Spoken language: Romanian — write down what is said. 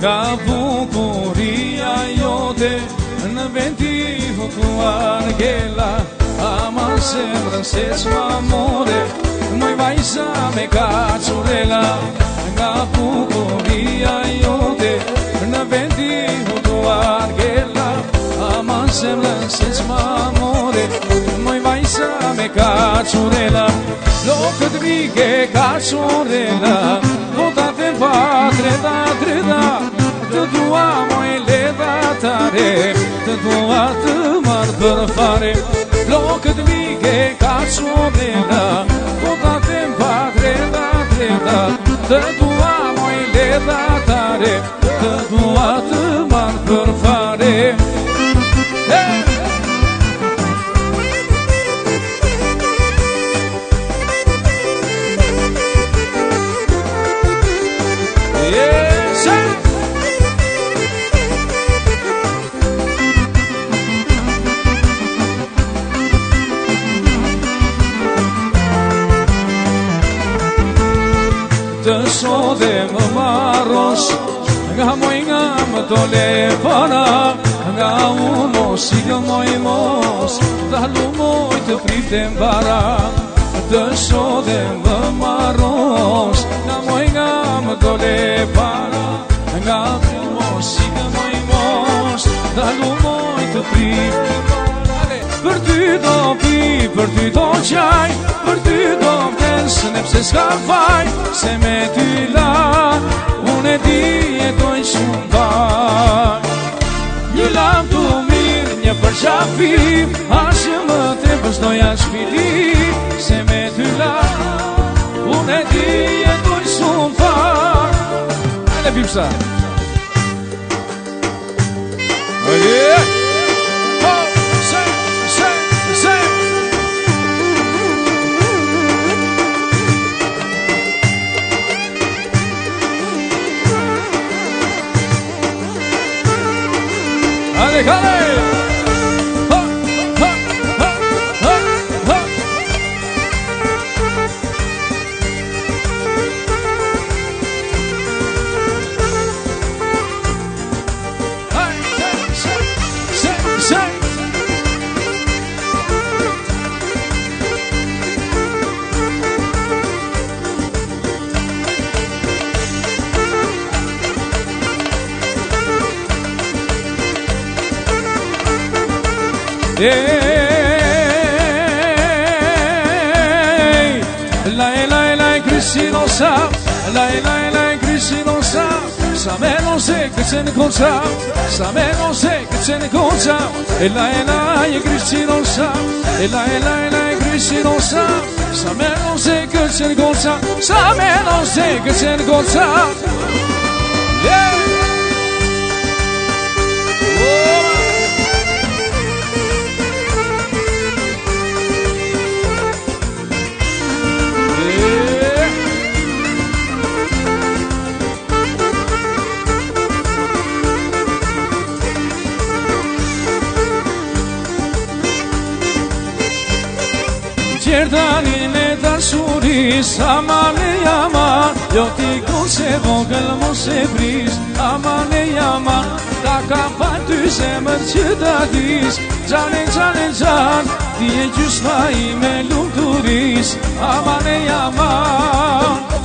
Nga bukuria jote Në venti votuar gela Ama semrën se s'mamore Moj vajza me kacurela Nga bukuria jote Në venti votuar gela Ama semrën se s'mamore Moj vajza me kacurela Lokët vike kacurela Votate pa treta treta Të dua moj leda tare Të dua të marrë për fare Lokët vike kacurela Votate pa treta treta Të dua moj leda tare Të dua të marrë për fare sode më marros Nga moj nga më para Nga unë mos i gë moj mos Dalu moj të pritem bara Të sode më marros Nga moj nga më dole para Nga unë mos i gë moj mos Dalu moj të pritem bara Për ty do pi, nepse s'ka faj Se me ty la, unë e di jetoj shumë vaj Një lam të mirë, një për qafi Ashtë më të vëzdoja shpili Se me ty la, unë e di jetoj shumë vaj Hajde pipsa Music. Allez Laila, laila, Cristina, sa. Laila, laila, Cristina, sa. Sa me non se che se ne cosa, sa me non se che se ne cosa. E la e la e Cristina, sa. E la e la e la sa. Sa me non se che se ne sa me non se che se ne cosa. Yeah! Η μοίρα δεν είναι τα σούρτ, αμάνε η αμάρ. Εγώ τη ξέρω, εγώ μου σέβρι, αμάνε η. Τα καπάντου είσαι με σιεδά τη, σαν εγχαρή, σαν, και έτσι ωραία μέλη του ΡΙΣ, αμάνε η.